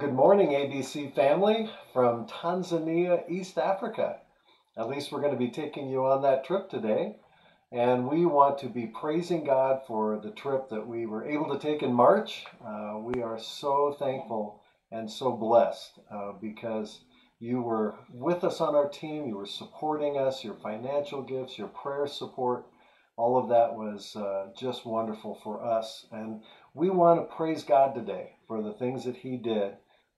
Good morning, ABC family from Tanzania, East Africa. At least we're going to be taking you on that trip today. And we want to be praising God for the trip that we were able to take in March. Uh, we are so thankful and so blessed uh, because you were with us on our team, you were supporting us, your financial gifts, your prayer support. All of that was uh, just wonderful for us. And we want to praise God today for the things that He did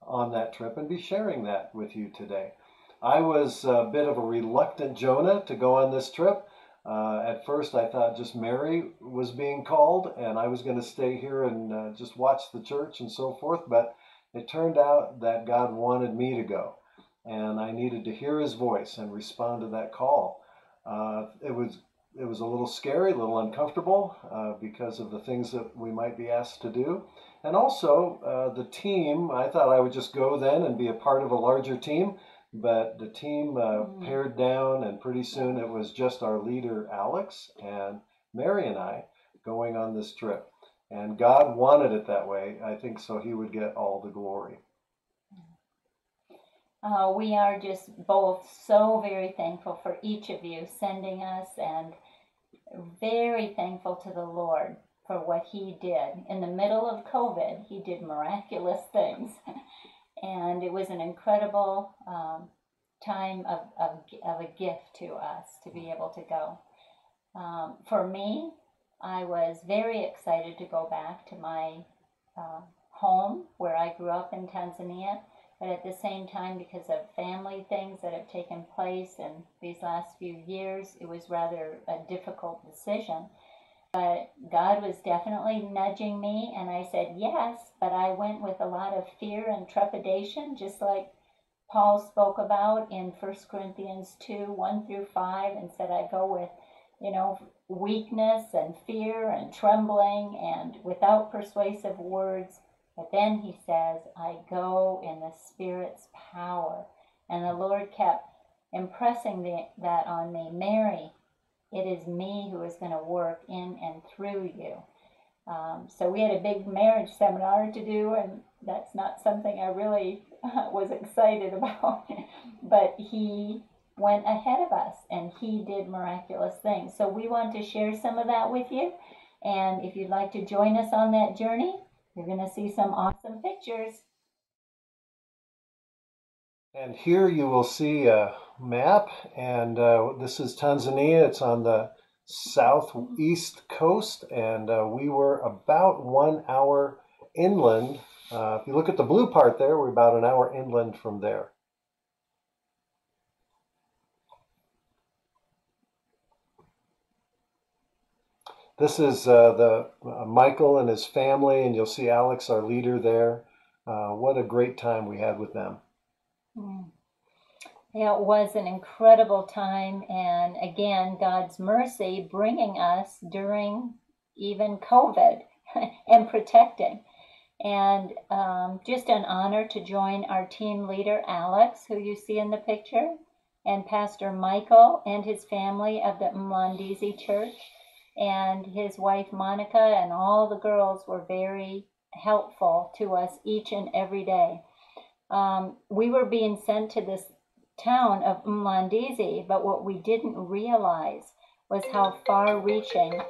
on that trip and be sharing that with you today. I was a bit of a reluctant Jonah to go on this trip. Uh, at first, I thought just Mary was being called and I was going to stay here and uh, just watch the church and so forth. But it turned out that God wanted me to go and I needed to hear his voice and respond to that call. Uh, it was it was a little scary, a little uncomfortable uh, because of the things that we might be asked to do. And also, uh, the team, I thought I would just go then and be a part of a larger team, but the team uh, mm. pared down, and pretty soon it was just our leader, Alex, and Mary and I going on this trip. And God wanted it that way, I think, so He would get all the glory. Uh, we are just both so very thankful for each of you sending us and very thankful to the Lord for what He did. In the middle of COVID, He did miraculous things. and it was an incredible um, time of, of, of, a gift to us to be able to go. Um, for me, I was very excited to go back to my uh, home where I grew up in Tanzania but at the same time, because of family things that have taken place in these last few years, it was rather a difficult decision. But God was definitely nudging me, and I said yes, but I went with a lot of fear and trepidation, just like Paul spoke about in 1 Corinthians 2 1 through 5, and said I go with, you know, weakness and fear and trembling and without persuasive words. But then he says, I go in the Spirit's power. And the Lord kept impressing the, that on me Mary, it is me who is going to work in and through you. Um, so we had a big marriage seminar to do, and that's not something I really was excited about. but he went ahead of us and he did miraculous things. So we want to share some of that with you. And if you'd like to join us on that journey, you're going to see some awesome pictures. And here you will see a map, and uh, this is Tanzania. It's on the southeast coast, and uh, we were about one hour inland. Uh, if you look at the blue part there, we're about an hour inland from there. This is uh, the uh, Michael and his family, and you'll see Alex, our leader, there. Uh, what a great time we had with them. Mm. It was an incredible time, and again, God's mercy bringing us during even COVID and protecting. And um, just an honor to join our team leader, Alex, who you see in the picture, and Pastor Michael and his family of the Mlandizi Church and his wife Monica and all the girls were very helpful to us each and every day. Um, we were being sent to this town of Mlandizi, but what we didn't realize was how far reaching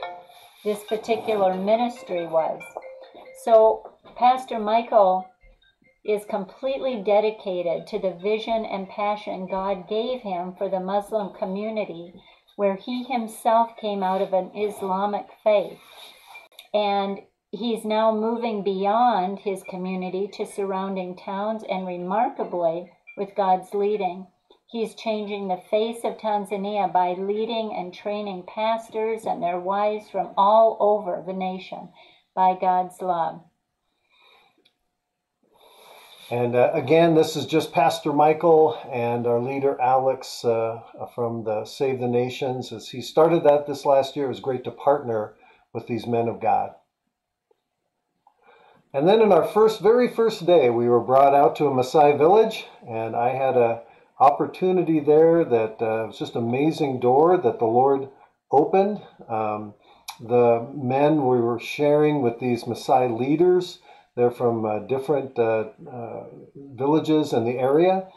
this particular ministry was. So, Pastor Michael is completely dedicated to the vision and passion God gave him for the Muslim community where he himself came out of an Islamic faith. And he's now moving beyond his community to surrounding towns, and remarkably, with God's leading, he's changing the face of Tanzania by leading and training pastors and their wives from all over the nation by God's love. And uh, again, this is just Pastor Michael and our leader Alex uh, from the Save the Nations. As he started that this last year, it was great to partner with these men of God. And then in our first, very first day, we were brought out to a Maasai village, and I had a opportunity there that uh, was just amazing door that the Lord opened. Um, the men we were sharing with these Maasai leaders They're from uh, different uh, uh, villages in the area.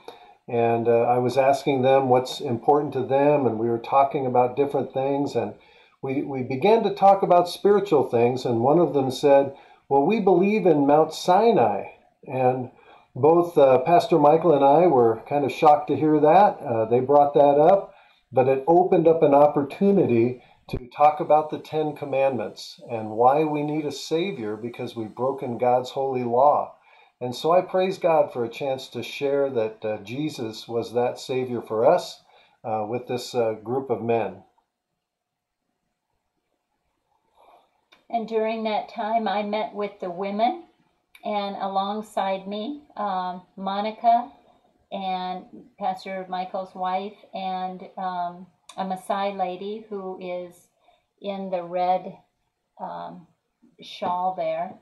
And uh, I was asking them what's important to them, and we were talking about different things. And we, we began to talk about spiritual things. And one of them said, Well, we believe in Mount Sinai. And both uh, Pastor Michael and I were kind of shocked to hear that. Uh, they brought that up, but it opened up an opportunity to talk about the Ten Commandments and why we need a Savior because we've broken God's holy law. And so I praise God for a chance to share that uh, Jesus was that Savior for us uh, with this uh, group of men. And during that time, I met with the women, and alongside me, um, Monica and Pastor Michael's wife, and um, a Maasai lady who is in the red um, shawl there.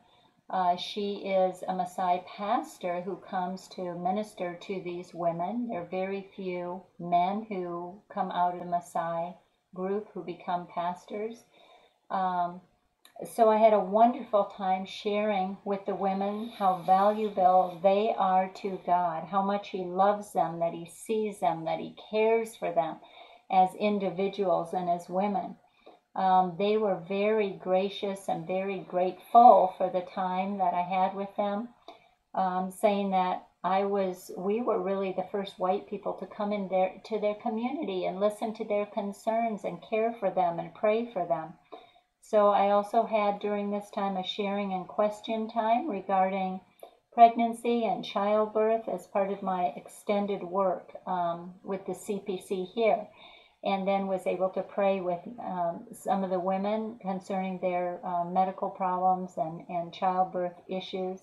Uh, she is a Maasai pastor who comes to minister to these women. There are very few men who come out of the Maasai group who become pastors. Um, so I had a wonderful time sharing with the women how valuable they are to God, how much He loves them, that He sees them, that He cares for them as individuals and as women. Um, they were very gracious and very grateful for the time that I had with them, um, saying that I was, we were really the first white people to come in there to their community and listen to their concerns and care for them and pray for them. So I also had during this time a sharing and question time regarding pregnancy and childbirth as part of my extended work um, with the CPC here and then was able to pray with um, some of the women concerning their uh, medical problems and, and childbirth issues.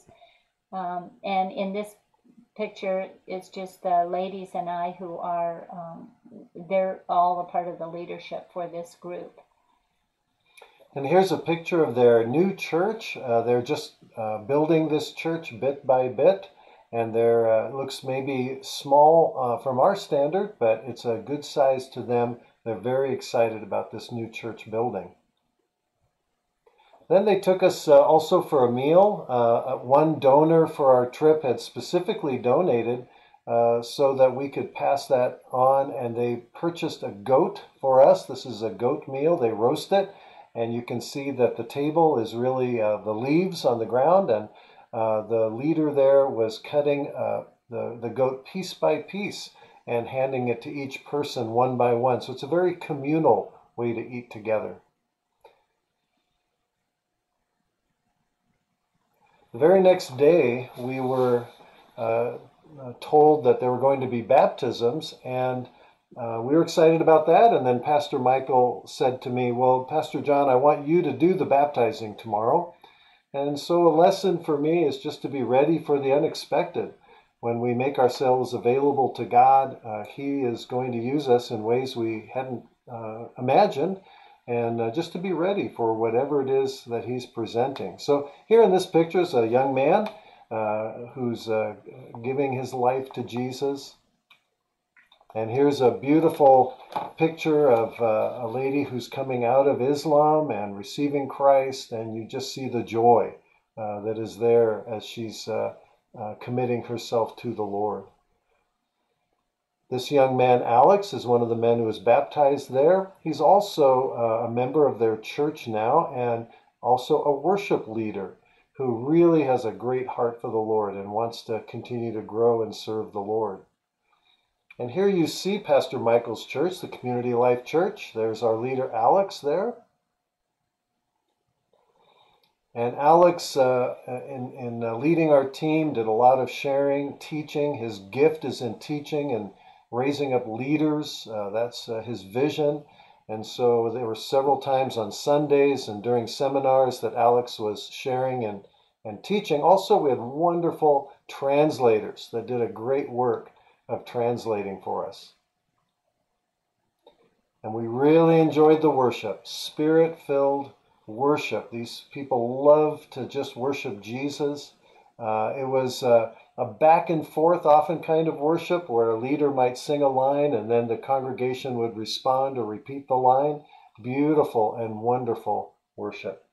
Um, and in this picture, it's just the ladies and I who are, um, they're all a part of the leadership for this group. And here's a picture of their new church. Uh, they're just uh, building this church bit by bit and there uh, looks maybe small uh, from our standard, but it's a good size to them. They're very excited about this new church building. Then they took us uh, also for a meal. Uh, uh, one donor for our trip had specifically donated uh, so that we could pass that on, and they purchased a goat for us. This is a goat meal. They roast it, and you can see that the table is really the leaves on the ground and uh, the leader there was cutting uh, the, the goat piece by piece and handing it to each person one by one. So it's a very communal way to eat together. The very next day, we were uh, uh told that there were going to be baptisms, and uh, we were excited about that. And then Pastor Michael said to me, Well, Pastor John, I want you to do the baptizing tomorrow. And so, a lesson for me is just to be ready for the unexpected. When we make ourselves available to God, uh, He is going to use us in ways we hadn't uh, imagined, and uh, just to be ready for whatever it is that He's presenting. So, here in this picture is a young man uh, who's uh, giving his life to Jesus. And here's a beautiful picture of uh, a lady who's coming out of Islam and receiving Christ, and you just see the joy uh, that is there as she's uh, uh committing herself to the Lord. This young man, Alex, is one of the men who was baptized there. He's also uh, a member of their church now and also a worship leader who really has a great heart for the Lord and wants to continue to grow and serve the Lord. And here you see Pastor Michael's church, the Community Life Church. There's our leader, Alex, there. And Alex, uh, in, in uh, leading our team, did a lot of sharing, teaching. His gift is in teaching and raising up leaders. Uh, that's uh, his vision. And so there were several times on Sundays and during seminars that Alex was sharing and, and teaching. Also, we had wonderful translators that did a great work of translating for us. And we really enjoyed the worship, spirit filled worship. These people love to just worship Jesus. Uh, it was uh, a back and forth, often kind of worship where a leader might sing a line and then the congregation would respond or repeat the line. Beautiful and wonderful worship.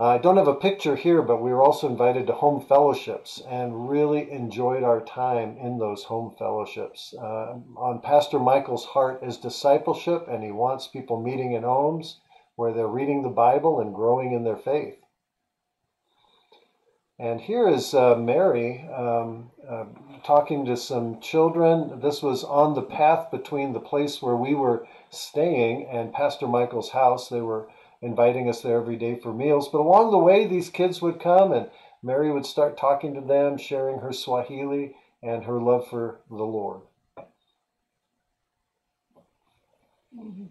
I don't have a picture here, but we were also invited to home fellowships and really enjoyed our time in those home fellowships. Uh, on Pastor Michael's heart is discipleship, and he wants people meeting in homes where they're reading the Bible and growing in their faith. And here is uh, Mary um, uh, talking to some children. This was on the path between the place where we were staying and Pastor Michael's house. They were inviting us there every day for meals. But along the way, these kids would come and Mary would start talking to them, sharing her Swahili and her love for the Lord. Mm-hmm.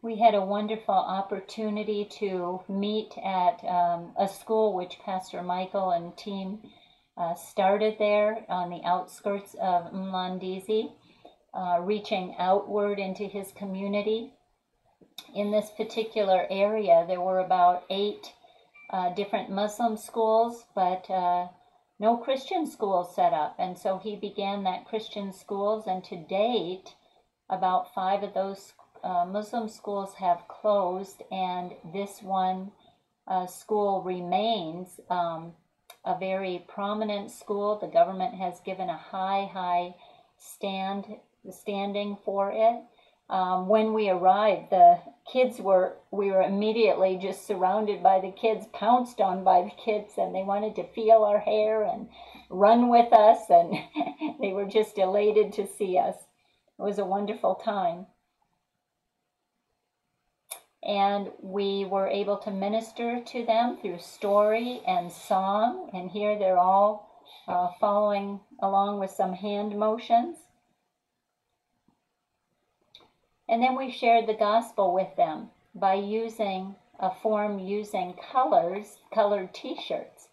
We had a wonderful opportunity to meet at um, a school which Pastor Michael and team uh, started there on the outskirts of Mlandizi, uh, reaching outward into his community in this particular area, there were about eight uh, different Muslim schools, but uh, no Christian schools set up. And so he began that Christian schools, and to date, about five of those uh, Muslim schools have closed, and this one uh, school remains um, a very prominent school. The government has given a high, high stand standing for it um, when we arrived, the kids were, we were immediately just surrounded by the kids, pounced on by the kids, and they wanted to feel our hair and run with us, and they were just elated to see us. It was a wonderful time. And we were able to minister to them through story and song, and here they're all uh, following along with some hand motions. And then we shared the gospel with them by using a form using colors, colored t shirts.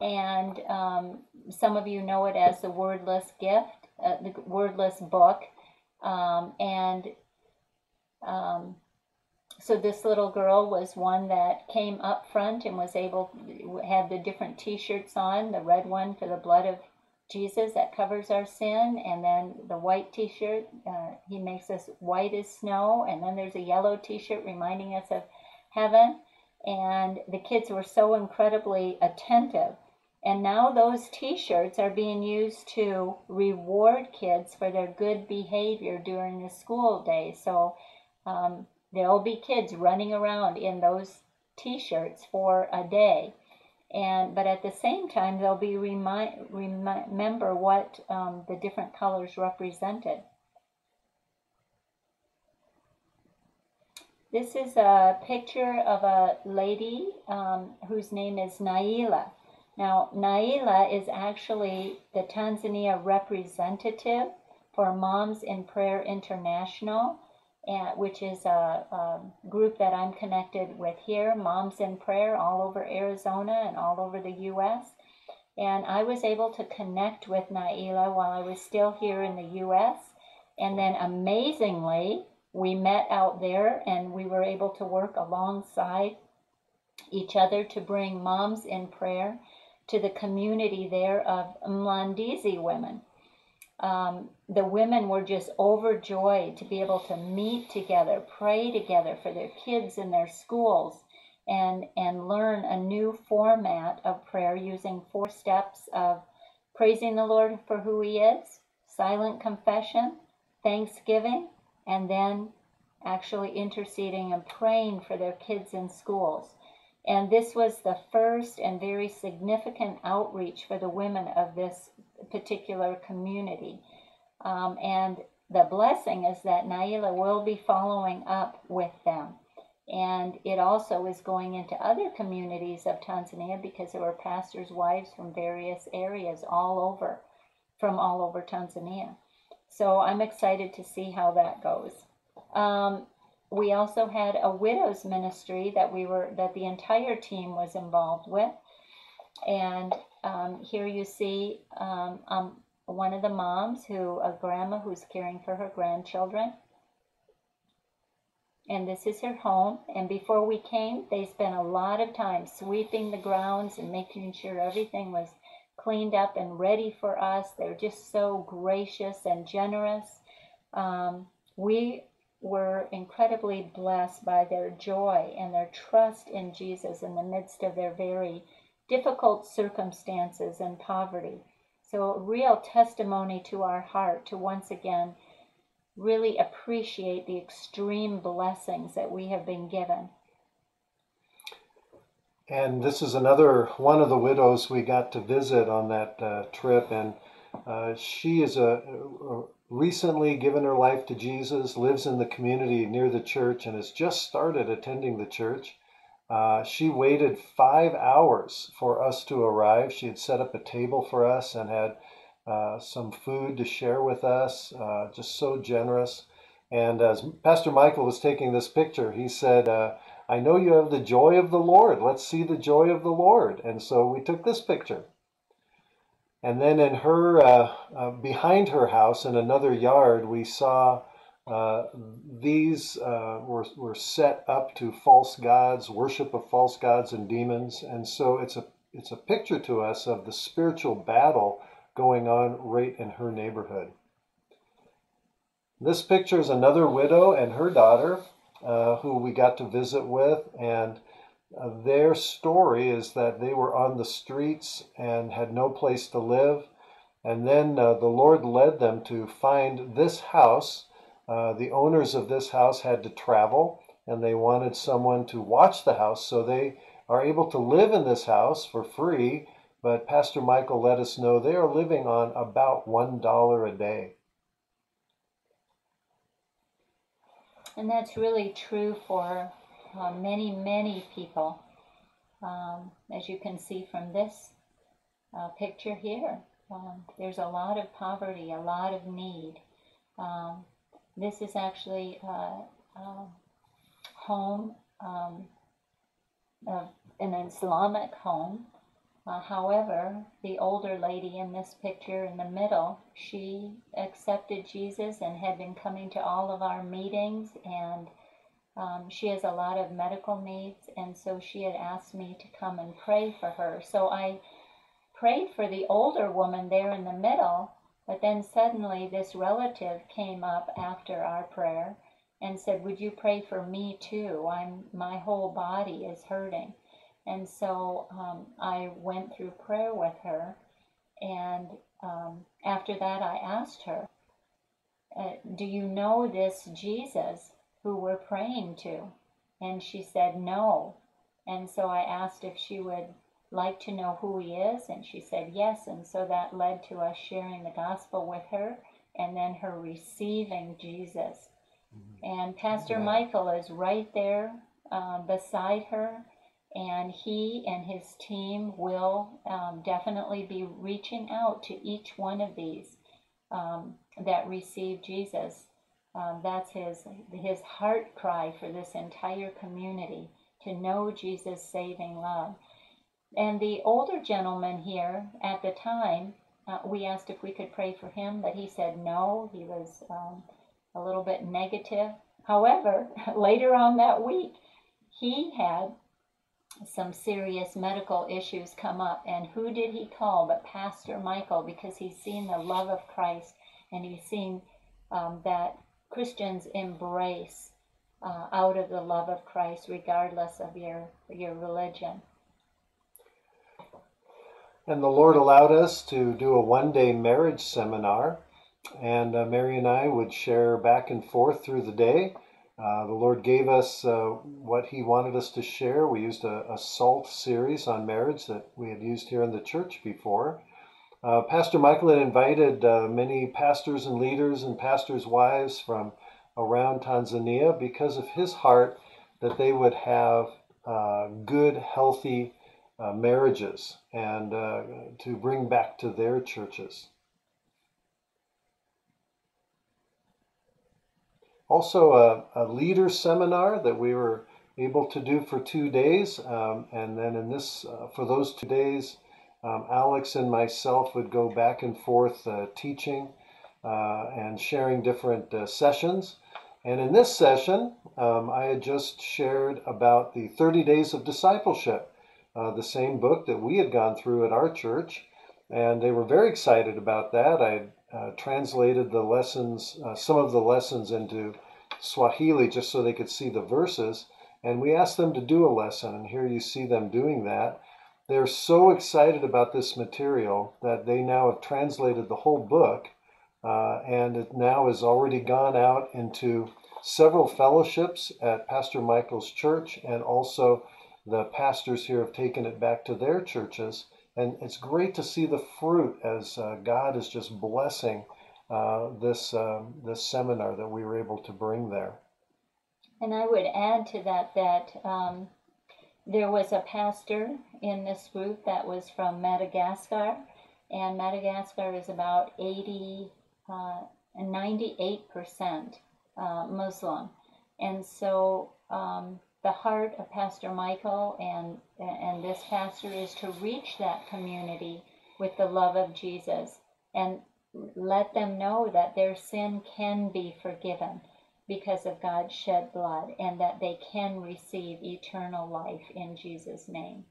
And um, some of you know it as the wordless gift, uh, the wordless book. Um, and um, so this little girl was one that came up front and was able had the different t-shirts on the red one for the blood of Jesus that covers our sin, and then the white t shirt, uh, he makes us white as snow, and then there's a yellow t shirt reminding us of heaven. And the kids were so incredibly attentive. And now those t shirts are being used to reward kids for their good behavior during the school day. So um, there'll be kids running around in those t shirts for a day and but at the same time they'll be remind remember what um, the different colors represented. This is a picture of a lady um, whose name is Naila. Now, Naila is actually the Tanzania representative for Moms in Prayer International which is a, a, group that I'm connected with here, Moms in Prayer, all over Arizona and all over the U.S. And I was able to connect with Naila while I was still here in the U.S. And then amazingly, we met out there and we were able to work alongside each other to bring Moms in Prayer to the community there of Mlandizi women um, the women were just overjoyed to be able to meet together, pray together for their kids in their schools, and, and learn a new format of prayer using four steps of praising the Lord for who He is, silent confession, thanksgiving, and then actually interceding and praying for their kids in schools. And this was the first and very significant outreach for the women of this particular community. Um, and the blessing is that Naila will be following up with them. And it also is going into other communities of Tanzania because there were pastors' wives from various areas all over, from all over Tanzania. So I'm excited to see how that goes. Um, we also had a widows ministry that we were that the entire team was involved with, and um, here you see um, um, one of the moms who, a grandma who's caring for her grandchildren. And this is her home. And before we came, they spent a lot of time sweeping the grounds and making sure everything was cleaned up and ready for us. They're just so gracious and generous. Um, we were incredibly blessed by their joy and their trust in Jesus in the midst of their very difficult circumstances and poverty. So, a real testimony to our heart to once again really appreciate the extreme blessings that we have been given. And this is another one of the widows we got to visit on that uh, trip, and uh, she is a, a, recently given her life to Jesus, lives in the community near the church, and has just started attending the church. Uh, she waited five hours for us to arrive. She had set up a table for us and had uh, some food to share with us. Uh, just so generous. And as Pastor Michael was taking this picture, he said, uh, I know you have the joy of the Lord. Let's see the joy of the Lord. And so we took this picture. And then in her, uh, uh, behind her house in another yard, we saw uh, these uh, were, were set up to false gods, worship of false gods and demons. And so it's a, it's a picture to us of the spiritual battle going on right in her neighborhood. This picture is another widow and her daughter uh, who we got to visit with, and uh, their story is that they were on the streets and had no place to live. And then uh, the Lord led them to find this house. Uh, the owners of this house had to travel and they wanted someone to watch the house. So they are able to live in this house for free. But Pastor Michael let us know they are living on about $1 a day. And that's really true for uh, many, many people. Um, as you can see from this uh, picture here, um, there's a lot of poverty, a lot of need. Um, this is actually a, uh, um, home, um, an Islamic home uh, however, the older lady in this picture in the middle, she accepted Jesus and had been coming to all of our meetings, and um, she has a lot of medical needs, and so she had asked me to come and pray for her. So I prayed for the older woman there in the middle, but then suddenly this relative came up after our prayer and said, "Would you pray for me too? I'm my whole body is hurting." And so um, I went through prayer with her. And um, after that, I asked her, uh, Do you know this Jesus who we're praying to? And she said, No. And so I asked if she would like to know who he is, and she said yes. And so that led to us sharing the gospel with her and then her receiving Jesus. Mm-hmm. And Pastor yeah. Michael is right there uh, beside her and he and his team will um, definitely be reaching out to each one of these um, that receive Jesus. Um, that's his his heart cry for this entire community to know Jesus' saving love. And the older gentleman here at the time, uh, we asked if we could pray for him, but he said no. He was um, a little bit negative. However, later on that week, he had some serious medical issues come up. And who did he call but Pastor Michael because he's seen the love of Christ and he's seen um, that Christians embrace uh, out of the love of Christ regardless of your, your religion. And the Lord allowed us to do a one day marriage seminar. And uh, Mary and I would share back and forth through the day. Uh, the Lord gave us uh, what He wanted us to share. We used a, a, SALT series on marriage that we had used here in the church before. Uh, Pastor Michael had invited uh, many pastors and leaders and pastors' wives from around Tanzania because of his heart that they would have uh, good, healthy marriages and to bring back to their churches. Also, a, a leader seminar that we were able to do for two days. Um, and then in this, uh, for those two days, um, Alex and myself would go back and forth uh, teaching uh, and sharing different uh, sessions. And in this session, um, I had just shared about the 30 Days of Discipleship, uh, the same book that we had gone through at our church. And they were very excited about that. I uh, translated the lessons, uh, some of the lessons into Swahili just so they could see the verses. And we asked them to do a lesson, and here you see them doing that. They're so excited about this material that they now have translated the whole book, uh, and it now has already gone out into several fellowships at Pastor Michael's church, and also the pastors here have taken it back to their churches. And it's great to see the fruit as uh, God is just blessing uh, this um, this seminar that we were able to bring there. And I would add to that that um, there was a pastor in this group that was from Madagascar, and Madagascar is about 80, uh, 98% uh, Muslim. And so um, the heart of Pastor Michael and, and this pastor is to reach that community with the love of Jesus and let them know that their sin can be forgiven because of God's shed blood and that they can receive eternal life in Jesus' name.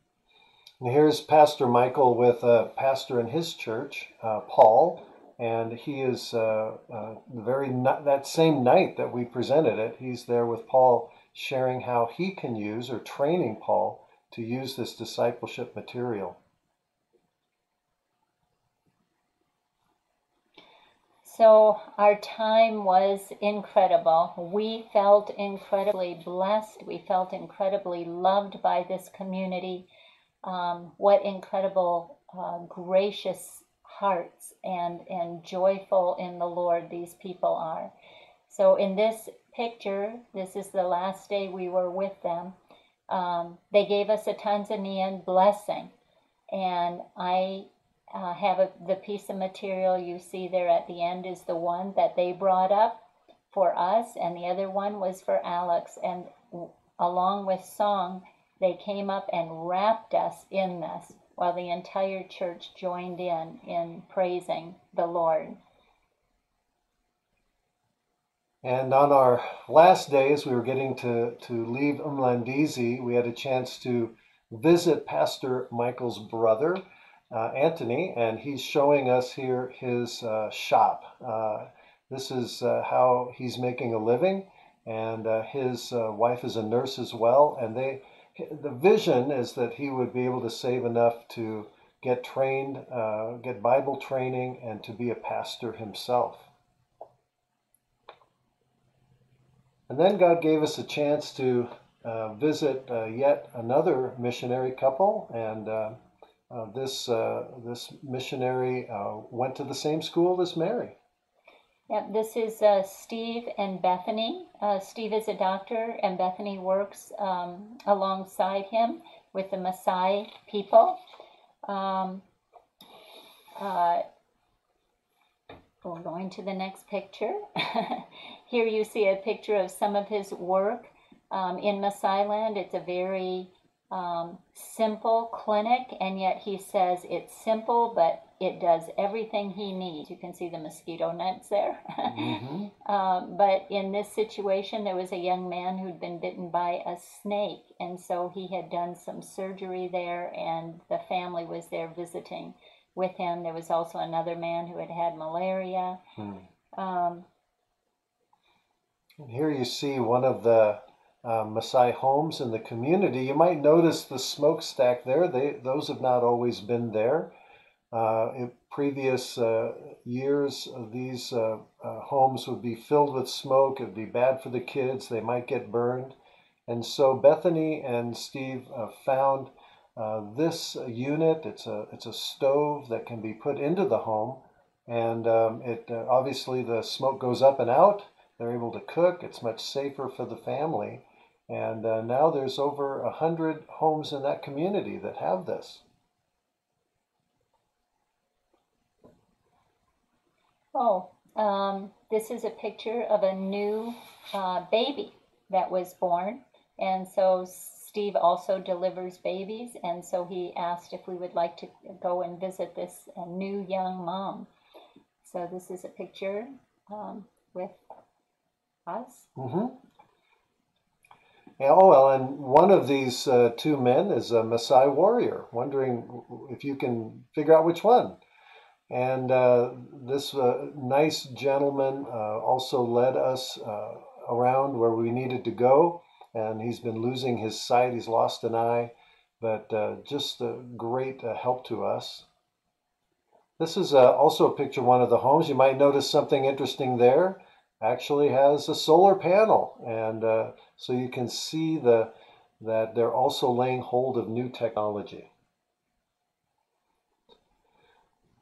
And here's Pastor Michael with a pastor in his church, uh, Paul, and he is uh, uh, very that same night that we presented it. He's there with Paul, sharing how he can use or training Paul to use this discipleship material. So our time was incredible. We felt incredibly blessed. We felt incredibly loved by this community. Um, what incredible, uh, gracious hearts and, and joyful in the Lord these people are. So in this picture, this is the last day we were with them. Um, they gave us a Tanzanian blessing. And I uh, have a, the piece of material you see there at the end is the one that they brought up for us, and the other one was for Alex. And along with song, they came up and wrapped us in this while the entire church joined in in praising the Lord. And on our last days, we were getting to, to leave Mlandizi. We had a chance to visit Pastor Michael's brother uh, Anthony, and he's showing us here his uh, shop. Uh, this is uh, how he's making a living, and uh, his uh, wife is a nurse as well. And they, the vision is that he would be able to save enough to get trained, get Bible training, and to be a pastor himself. And then God gave us a chance to visit yet another missionary couple, and uh, this uh, this missionary uh, went to the same school as Mary. Yeah, this is uh, Steve and Bethany. Uh, Steve is a doctor, and Bethany works um, alongside him with the Maasai people. Um, uh, we're going to the next picture. Here you see a picture of some of his work um, in Maasai land. It's a very um, simple clinic, and yet he says it's simple, but it does everything he needs. You can see the mosquito nets there. mm-hmm. um, but in this situation, there was a young man who'd been bitten by a snake, and so he had done some surgery there, and the family was there visiting with him. There was also another man who had had malaria. Hmm. Um, here you see one of the uh, Maasai homes in the community. You might notice the smokestack there. They, those have not always been there. Uh, in previous uh, years, these uh, uh, homes would be filled with smoke. It would be bad for the kids. They might get burned. And so Bethany and Steve uh, found this unit. It's a, it's a stove that can be put into the home. And um, it obviously the smoke goes up and out. They're able to cook. It's much safer for the family. And uh, now there's over a hundred homes in that community that have this. Oh, um, this is a picture of a new uh, baby that was born. And so Steve also delivers babies. And so he asked if we would like to go and visit this uh, new young mom. So this is a picture um, with us. Mm-hmm. Oh, well, and one of these uh, two men is a Maasai warrior, wondering if you can figure out which one. And uh, this uh, nice gentleman uh, also led us uh, around where we needed to go, and he's been losing his sight. He's lost an eye, but uh, just a great help to us. This is also a picture of one of the homes. You might notice something interesting there. Actually has a solar panel, and uh, so you can see the that they're also laying hold of new technology.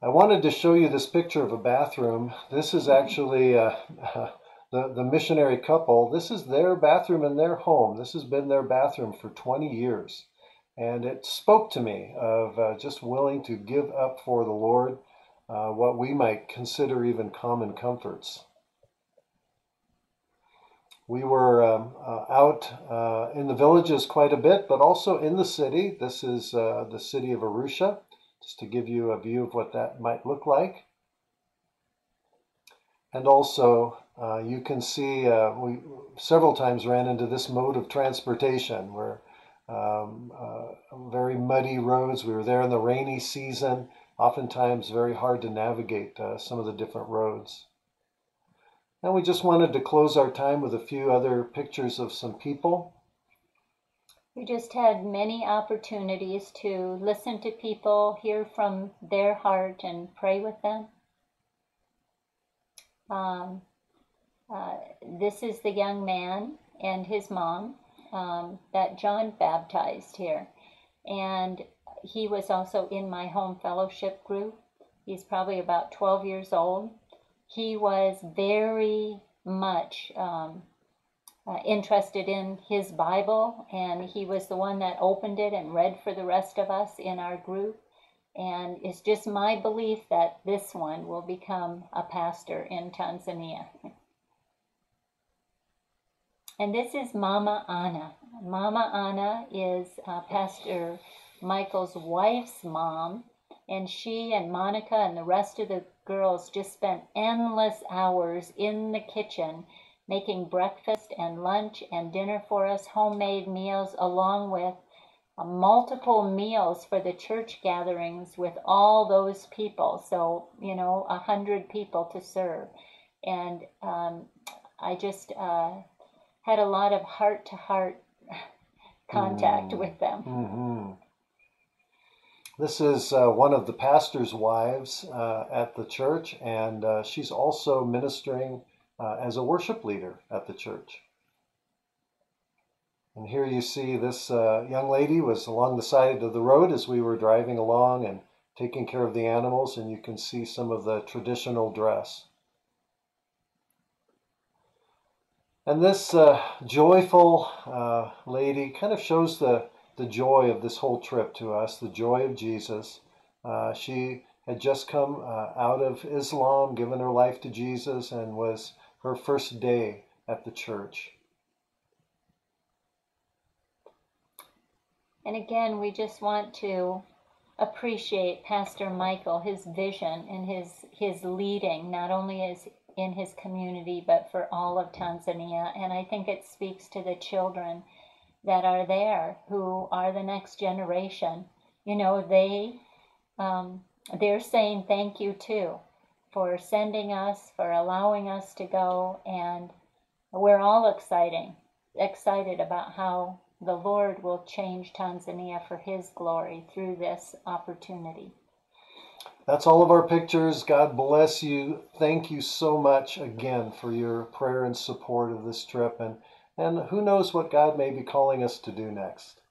I wanted to show you this picture of a bathroom. This is actually uh, the, the missionary couple. This is their bathroom in their home. This has been their bathroom for 20 years. And it spoke to me of uh, just willing to give up for the Lord uh, what we might consider even common comforts. We were um, uh, out uh, in the villages quite a bit, but also in the city. This is uh, the city of Arusha just to give you a view of what that might look like. And also, uh, you can see uh, we several times ran into this mode of transportation where um, uh, very muddy roads. We were there in the rainy season, oftentimes very hard to navigate some of the different roads. And we just wanted to close our time with a few other pictures of some people. We just had many opportunities to listen to people, hear from their heart, and pray with them. Um, uh, this is the young man and his mom um, that John baptized here. And he was also in my home fellowship group. He's probably about 12 years old. He was very much um, uh, interested in his Bible, and he was the one that opened it and read for the rest of us in our group. And it's just my belief that this one will become a pastor in Tanzania. And this is Mama Anna. Mama Anna is uh, Pastor Michael's wife's mom, and she and Monica and the rest of the girls just spent endless hours in the kitchen making breakfast and lunch and dinner for us, homemade meals, along with uh, multiple meals for the church gatherings with all those people. So, you know, a hundred people to serve. And um, I just uh, had a lot of heart to heart contact Mm. with them. hmm This is uh, one of the pastor's wives uh, at the church, and uh, she's also ministering uh, as a worship leader at the church. And here you see this uh, young lady was along the side of the road as we were driving along and taking care of the animals, and you can see some of the traditional dress. And this uh, joyful lady kind of shows the, the joy of this whole trip to us, the joy of Jesus. Uh, she had just come uh, out of Islam, given her life to Jesus, and was her first day at the church. And again, we just want to appreciate Pastor Michael, his vision and his his leading, not only as in his community, but for all of Tanzania. And I think it speaks to the children that are there who are the next generation. You know, they um, they're saying thank you too for sending us, for allowing us to go, and we're all exciting, excited about how the Lord will change Tanzania for His glory through this opportunity. That's all of our pictures. God bless you. Thank you so much again for your prayer and support of this trip. And, and who knows what God may be calling us to do next.